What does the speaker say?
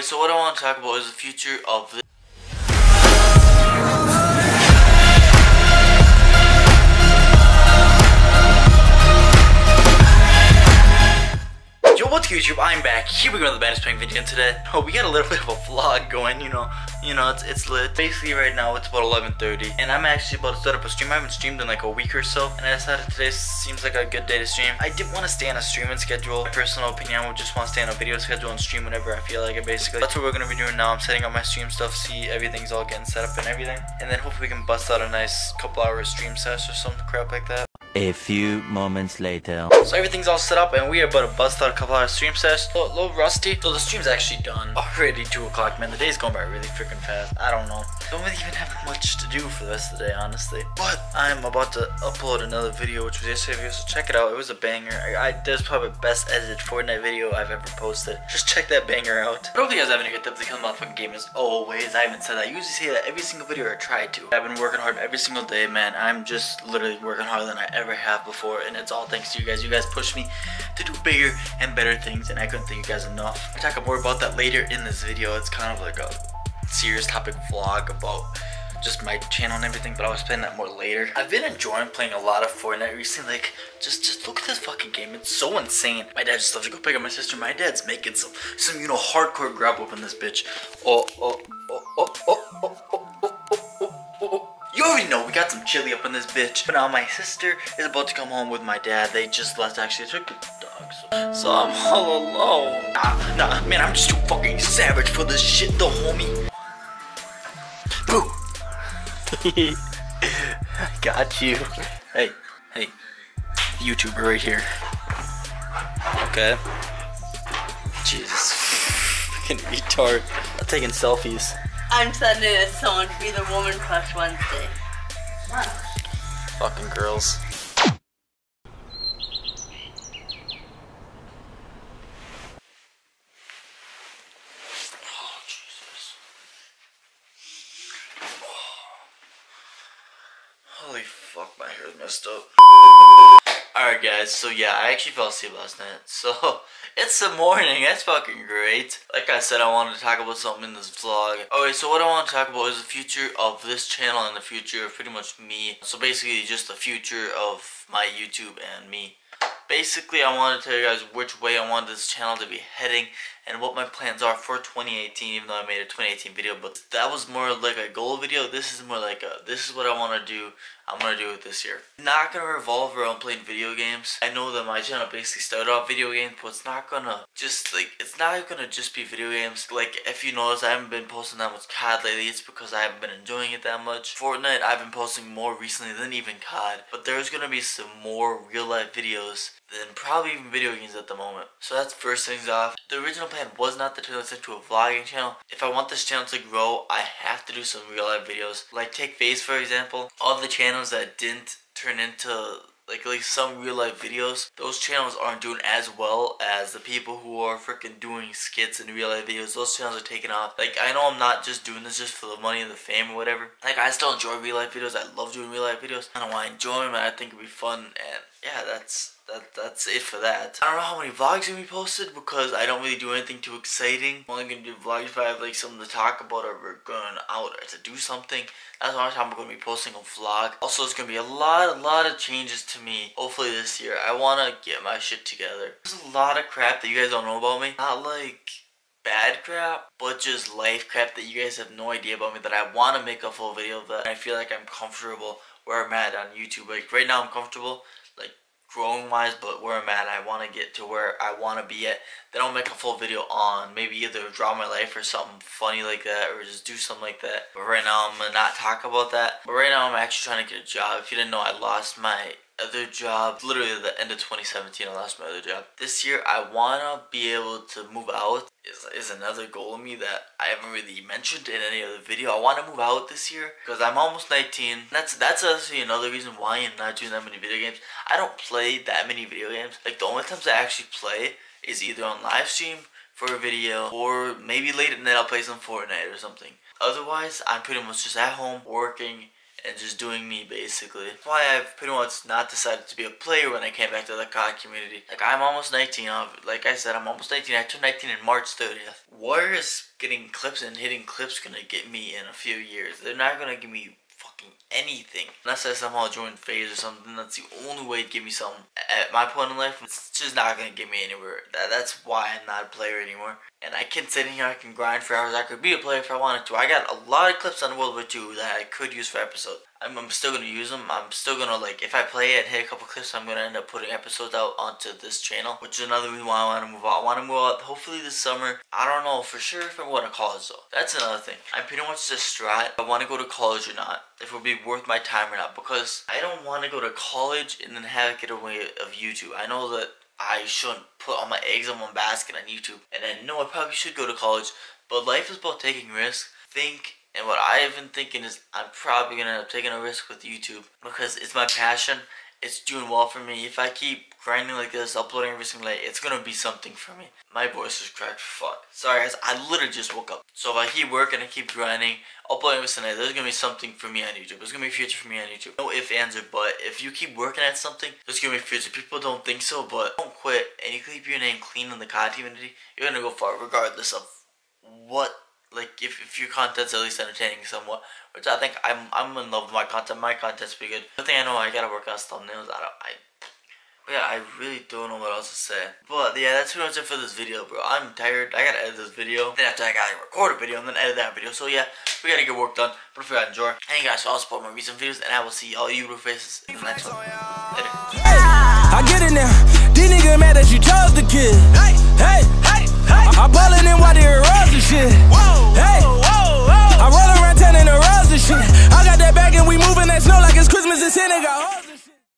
So what I want to talk about is the future of this. YouTube? I'm back. Here we go with the Bandits Playing video and today. Oh, we got a little bit of a vlog going, you know. You know, it's it's lit. Basically right now it's about 11.30 and I'm actually about to set up a stream. I haven't streamed in like a week or so and I decided today seems like a good day to stream. I didn't want to stay on a streaming schedule. My personal opinion, I would just want to stay on a video schedule and stream whenever I feel like it basically. That's what we're going to be doing now. I'm setting up my stream stuff, see everything's all getting set up and everything. And then hopefully we can bust out a nice couple hour stream session or some crap like that. A few moments later. So everything's all set up and we are about to bust out a couple hours stream sessions. A little, rusty. So the stream's actually done. Already 2 o'clock, man. The day's going by really freaking fast. I don't know. Don't really even have much to do for the rest of the day, honestly. But I'm about to upload another video, which was yesterday so check it out. It was a banger. I, I That's probably the best edited Fortnite video I've ever posted. Just check that banger out. I hope you guys having a good day because motherfucking game as always. I haven't said that. I usually say that every single video I try to. I've been working hard every single day, man. I'm just literally working harder than I ever ever have before. And it's all thanks to you guys. You guys pushed me to do bigger and better things. And I couldn't thank you guys enough. I'll talk more about that later in this video. It's kind of like a serious topic vlog about just my channel and everything, but I was playing that more later. I've been enjoying playing a lot of Fortnite recently. Like, just just look at this fucking game. It's so insane. My dad just loves to go pick up my sister. My dad's making some some you know hardcore grab up in this bitch. Oh oh oh oh oh oh. oh. You already know we got some chili up in this bitch. But now my sister is about to come home with my dad. They just left actually. Took the dog, so, so I'm all alone. Nah, nah, man, I'm just too fucking savage for this shit, though, homie. Boo. I got you. Hey, hey, YouTuber right here. Okay. Jesus. Fucking retard. I'm taking selfies. I'm sending it to someone to be the woman crush Wednesday. Fucking girls. Oh, Holy fuck, my hair is messed up. Alright guys, so yeah, I actually fell asleep last night. So, it's the morning, that's fucking great. Like I said, I wanted to talk about something in this vlog. Alright, so what I want to talk about is the future of this channel and the future of pretty much me. So basically, just the future of my YouTube and me. Basically, I want to tell you guys which way I want this channel to be heading and what my plans are for 2018, even though I made a 2018 video. But that was more like a goal video. This is more like a, this is what I want to do. I'm to do it this year. Not to revolve around playing video games. I know that my channel basically started off video games, but it's not to just like, it's not to just be video games. Like, if you notice, I haven't been posting that much COD lately. It's because I haven't been enjoying it that much. Fortnite, I've been posting more recently than even COD. But there's to be some more real life videos than probably even video games at the moment. So that's first things off. The original plan was not to turn this into a vlogging channel. If I want this channel to grow, I have to do some real life videos. Like take FaZe for example. All the channels that didn't turn into like like some real life videos, those channels aren't doing as well as the people who are freaking doing skits and real life videos. Those channels are taking off. Like I know I'm not just doing this just for the money and the fame or whatever. Like I still enjoy real life videos. I love doing real life videos. I don't know why I enjoy them and I think it'd be fun and yeah, that's that that's it for that. I don't know how many vlogs gonna be posted because I don't really do anything too exciting. I'm only gonna do vlogs if I have like something to talk about or we're going out or to do something. That's the only time I'm gonna be posting a vlog. Also, it's gonna be a lot, a lot of changes to me. Hopefully this year, I wanna get my shit together. There's a lot of crap that you guys don't know about me. Not like bad crap, but just life crap that you guys have no idea about me that I want to make a full video of that. I feel like I'm comfortable where I'm at on YouTube. Like right now I'm comfortable like growing wise, but where I'm at, I want to get to where I want to be at. Then I'll make a full video on maybe either draw my life or something funny like that, or just do something like that. But right now, I'm gonna not talk about that. But right now, I'm actually trying to get a job. If you didn't know, I lost my other job literally at the end of 2017 I lost my other job. This year I want to be able to move out is, is another goal of me that I haven't really mentioned in any other video. I want to move out this year because I'm almost 19 that's that's actually another reason why I'm not doing that many video games. I don't play that many video games. Like the only times I actually play is either on live stream for a video or maybe late at night I'll play some Fortnite or something. Otherwise I'm pretty much just at home working and just doing me basically. That's why I've pretty much not decided to be a player when I came back to the COD community. Like I'm almost 19. Like I said, I'm almost 19. I turned 19 in March 30th. Where is getting clips and hitting clips gonna get me in a few years? They're not gonna give me fucking anything. Unless I somehow join FaZe or something, that's the only way to give me something. At my point in life, it's just not gonna get me anywhere. That, that's why I'm not a player anymore. And I can sit in here, I can grind for hours, I could be a player if I wanted to. I got a lot of clips on World War II that I could use for episodes. I'm, I'm still gonna use them. I'm still gonna like if I play it and hit a couple clips, I'm gonna end up putting episodes out onto this channel, which is another reason why I want to move out. I want to move out hopefully this summer. I don't know for sure if I'm going to college though. That's another thing. I'm pretty much distraught. I want to go to college or not. If it would be worth my time or not, because I don't want to go to college and then have it get away of YouTube. I know that I shouldn't put all my eggs in one basket on YouTube, and I know I probably should go to college. But life is about taking risks. Think and what I've been thinking is I'm probably gonna end up taking a risk with YouTube because it's my passion. It's doing well for me. If I keep grinding like this, uploading every single day, it's gonna be something for me. My voice is cracked. Fuck. Sorry guys, I literally just woke up. So if I keep working and keep grinding, uploading every single day, there's gonna be something for me on YouTube. There's gonna be a future for me on YouTube. No ifs, ands, or but. If you keep working at something, there's gonna be a future. People don't think so, but don't quit and you keep your name clean in the COD community, you're gonna go far regardless of what like if, if your content's at least entertaining somewhat, which I think I'm I'm in love with my content. My content's pretty good. The thing I know I gotta work on thumbnails. I don't I yeah, I really don't know what else to say. But yeah, that's pretty much it for this video, bro. I'm tired. I gotta edit this video. Then after I gotta record a video and then edit that video. So yeah, we gotta get work done. But if you guys enjoy, thank you guys for all support my recent videos, and I will see all you blue faces in the next one. Later. I get it now. These niggas mad that you chose the kid. Hey, hey, hey, hey. I ballin' in while they rose and shit.